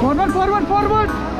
forward forward forward